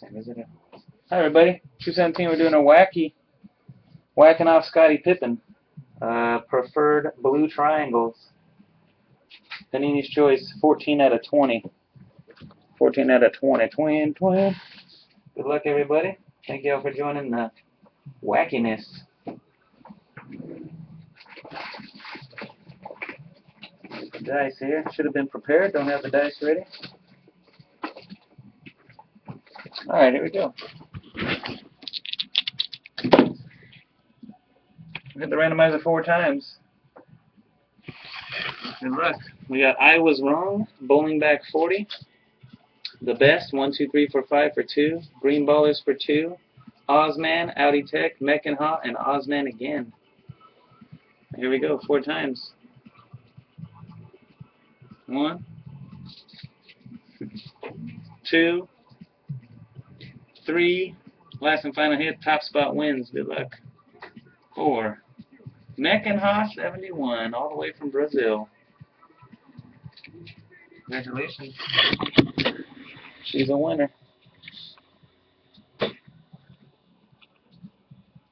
As it. Hi everybody, 217 we're doing a wacky, whacking off Scottie Pippen. Uh, preferred blue triangles. Panini's Choice, 14 out of 20. 14 out of 20. Twin, twin. Good luck everybody. Thank you all for joining the wackiness. Dice here. Should have been prepared. Don't have the dice ready. Alright, here we go. Hit the randomizer four times. Good luck. We got I Was Wrong, Bowling Back 40. The Best, 1, 2, 3, 4, 5 for 2. Green Ballers for 2. Ozman, Audi Tech, Meckenha, and Ozman again. Here we go, four times. One, two, three. Last and final hit, top spot wins. Good luck. Four. Meckenha 71, all the way from Brazil. Congratulations. She's a winner.